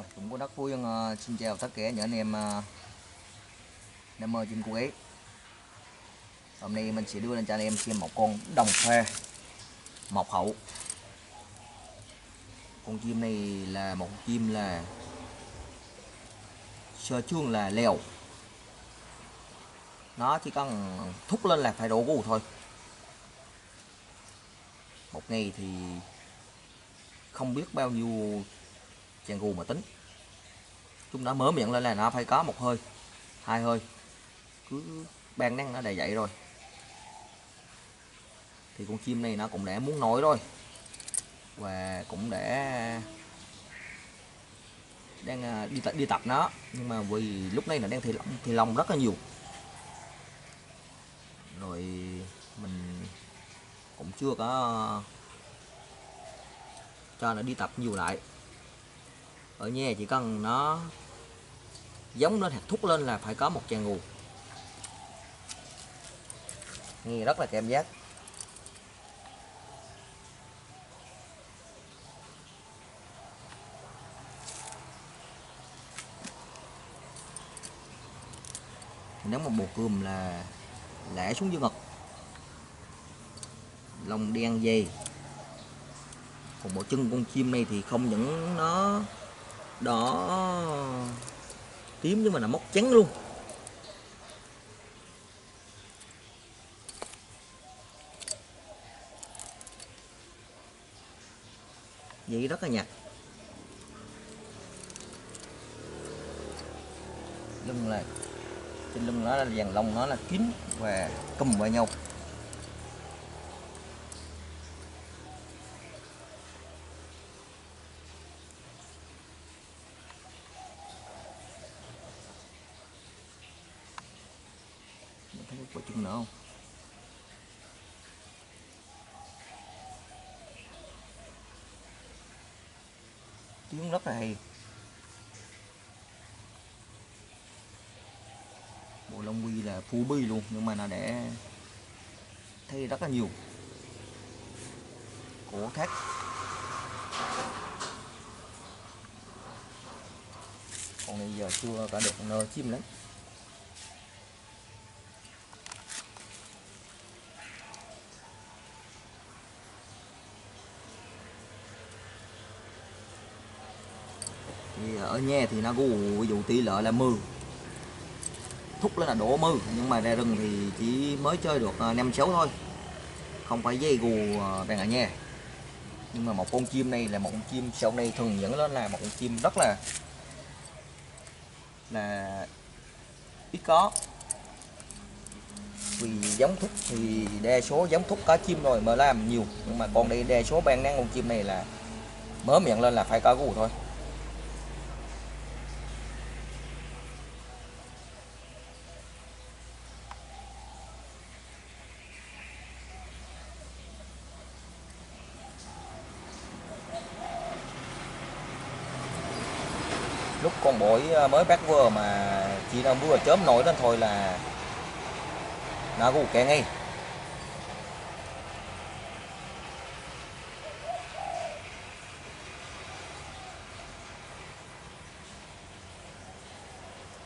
Rồi, cũng có rất vui uh, xin chào tất cả những anh em ờ, uh, đam mê chim quế hôm nay mình sẽ đưa lên cho anh em xem một con đồng phe mọc hậu. Con chim này là một chim là sơ chương là lèo. Nó chỉ cần thúc lên là phải đổ gù thôi. Một ngày thì không biết bao nhiêu chàng gù mà tính. Chúng đã mở miệng lên là nó phải có một hơi, hai hơi. Cứ ban năng nó đầy dậy rồi. Thì con chim này nó cũng đã muốn nổi rồi. Và cũng để đang à, đi tập đi tập nó. Nhưng mà vì lúc này nó đang thì lòng thì lông rất là nhiều. Rồi mình cũng chưa có cho nó đi tập nhiều lại ở nhà chỉ cần nó giống lên hạt thúc lên là phải có một chàng ngù nghe rất là cảm giác. Nếu một bộ cườm là lẻ xuống dưới ngực lông đen dày, còn bộ chân con chim này thì không những nó đỏ tím nhưng mà là móc trắng luôn. Vậy rất là nhạt lưng là trên lưng nó là dàn lông, nó là kín và cùm vào nhau Mình thấy có chân nữa không? Tiếng rất là hay. Bộ lông quy là phú bi luôn, nhưng mà nó để thấy rất là nhiều. Cổ thác. Còn bây giờ chưa cả được nơ chim lắm. Thì ở nhà thì nó có ví dụ tỷ lệ là 10 thúc lên là đổ mư nhưng mà ra rừng thì chỉ mới chơi được à, năm sáu thôi. Không phải dây gù à, bằng ở nhà. Nhưng mà một con chim này là một con chim sau này thường dẫn lên là một con chim rất là là ít có. Vì giống thúc thì đa số giống thúc có chim rồi mới làm nhiều. Nhưng mà con đây đa số ban năng con chim này là mới miệng lên là phải có gù thôi. Lúc con bổi à, mới bắt vừa mà chỉ là vừa chớm nổi lên thôi là nó cũng kẹ ngay.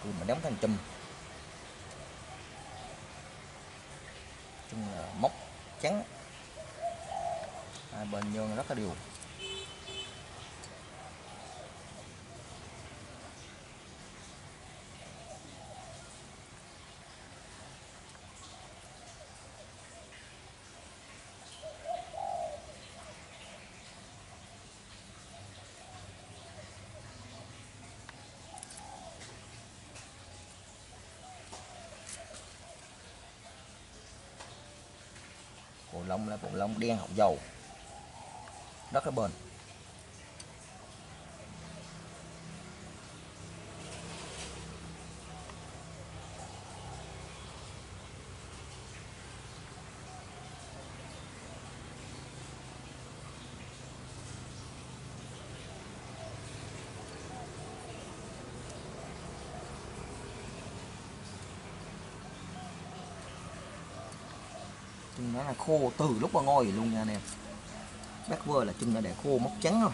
Cứ mà đóng thành chùm. Chung là móc trắng hai bên nhơn rất là đều bộ lông là bộ lông đen học dầu. Rất là bền chung nó là khô từ lúc mà ngồi luôn nha anh em. Bác vơ là chung là để khô móc trắng rồi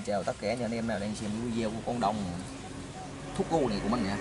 Xin chào tất cả những anh em nào đang xem video của con đồng thuốc u này của mình nha.